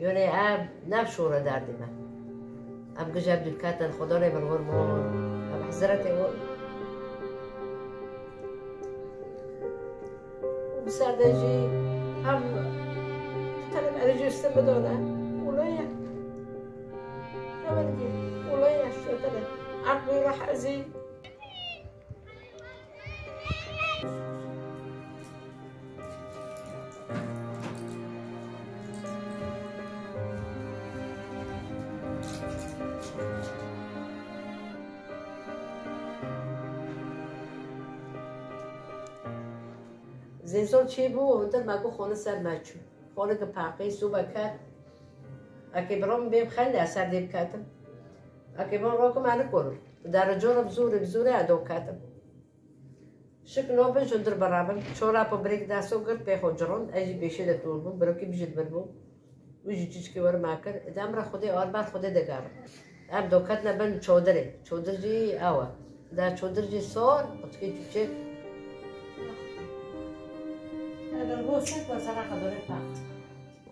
یونه اب نفشوره درد من. اب گجه عبدالکتن خدا لی من غرمان اب حضرت أو. بسردجي هم تتلم على جسد بدونه ولايا نبدي ولايا شو تلم عقلي راح أزيد زنسان چی بو هندر مگو خانه سر مچو خانه که پاقی صبح کرد. اکی برام بیم خیلی اثر دیم کردم. اکی برام را که کنم در جورم بزوره بزوره ادو کردم. شک نو بن جندر برابر. چورا پا بریک دستو گرد به خجران ایجی بیشه ده طول بون برو که بیشت بربو ویجی چیز که ور ماکر ادام را خودی آر بعد خودی دگارم ام دوکت نبن چودره چودر جی آوا در چودر جی سور اتکی چوچه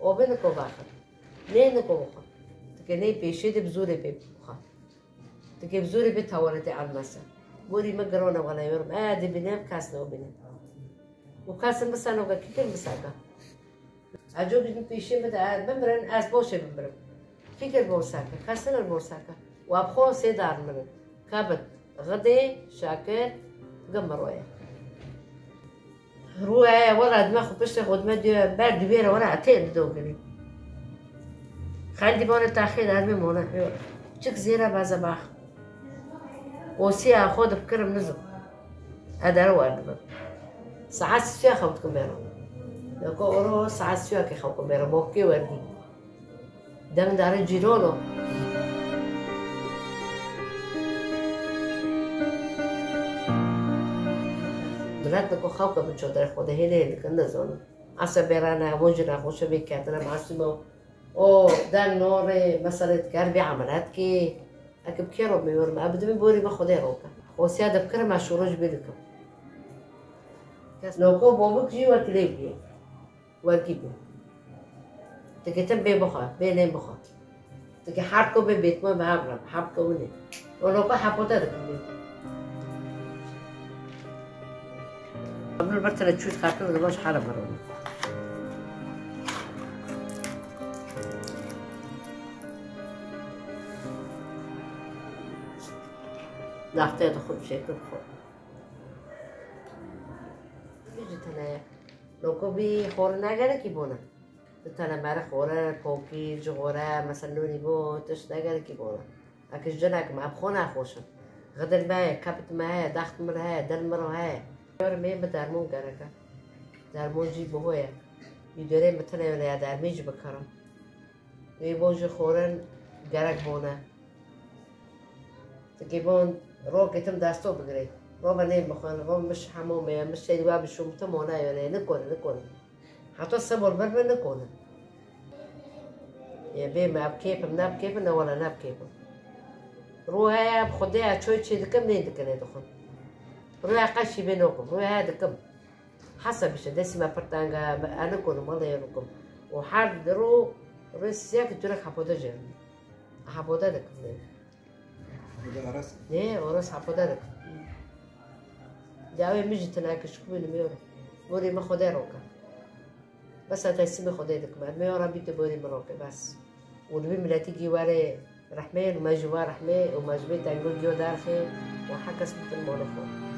اوبه نکو باخر نه نکو بخور تکه نه پیشه ده بزوره به بخور تکه بزوره به تورته المسا بوری ما گرونه ولا يورم ادي بنام كاس نو بنام وكاس مثلا وكا كيكر مساقا اجو بيجي بيشي متى بمرن از بوشه بمرن كيكر بورساكا كاسن البورساكا وابخو سيدار مرن كابت غدي شاكر قمرويا روح ورا دماغ بشت خد ما دي بعد بيرة ورا عتين دوغري خالدي بون تاخير هرمي مونا چك زيرا بازا باخ وسيا خود بكرم نزل هذا هو أنا ساعات سيا خوت كميرا لو كو أورو ساعات سيا كي خو كميرا موكي وردي دم دار جيرونو بلاد نكو خوكا من شودر خود هنا اللي كنا زونا عسى بيرانا مجرى خوش بيكاتنا معصمو او دان نور مسألة كاربي عملات كي ميور ما ابدا من بوري ما خدي روكا وسيادة بكرة ما شروج بيلكم كو بوبك جي وكليبي وركيبي تكي تبي بخا بيني بخا تكي حركو ببيت ما بهابرم حركو مني ولو كو حبوتا دكم bartana juud qaarkada gabadha xala maro naafteeda khud sheeko khud jitanaya لوكوبي خورنا غير كيبونا تانا مارا خورا كوكي جغورا مسلوني بو تشتا غير كيبونا أكش جناك مع بخونا خوشا غدا المايا كابت مايا داخت مرها دل مرها یار می به درمون گرکه درمون جی بهوه یدره متنه ولی درمیج بکرم یه بوج خورن گرک بونه. تجيبون رو كتم داستو بقري رو بنين بخون رو مش حمومي مش شيء واب شو متمونا يعني نكون نكون حتى السبور بربر نكون يا بي ما بكيف مناب كيف انا ولا ناب كيف رو هيا بخديها شوي شي دكم نين دكني دخون روح قشي بينكم روح هادكم حسب مش دسمة برتانجا أنا كون ماليركم وحضروا رسيك تروح حبودة جن حبودة دك رس إيه ورس حبودة دك داوي مجي تناك شكون ميورا بوري ما خدي روكا بس هتسمي خدي دك بعد ميورا بيت بوري مروكا بس ونبي ملاتي تيجي وراي رحمن وما جوا رحمه وما جبت عنقول جو دارخي وحكى سبت المولفون